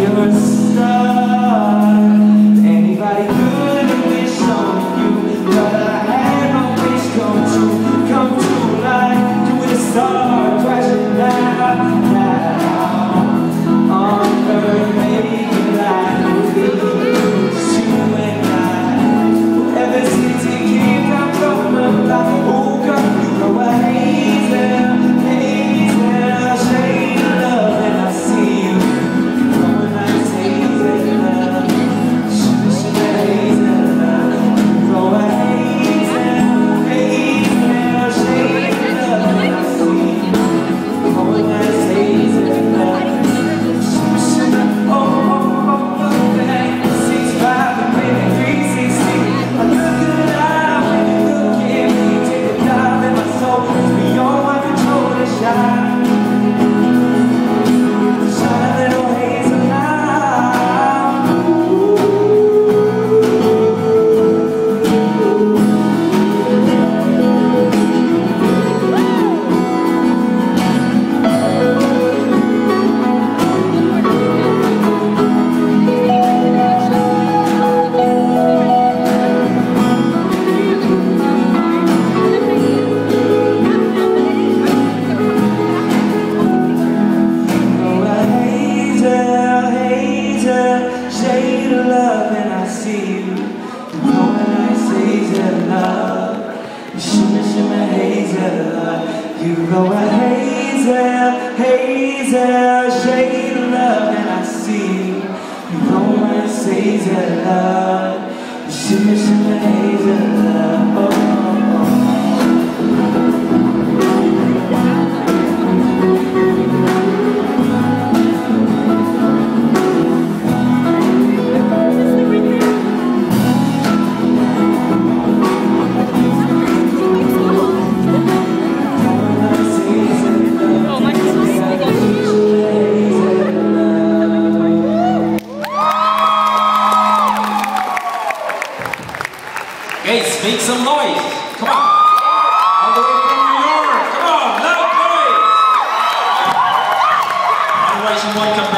your stars. Though a hazel, hazel shade of love that I see. You know my hazel love, shimmer, shimmer, Guys, make some noise. Come on. All the way from New York. Come on, loud noise. Otherwise, you won't come back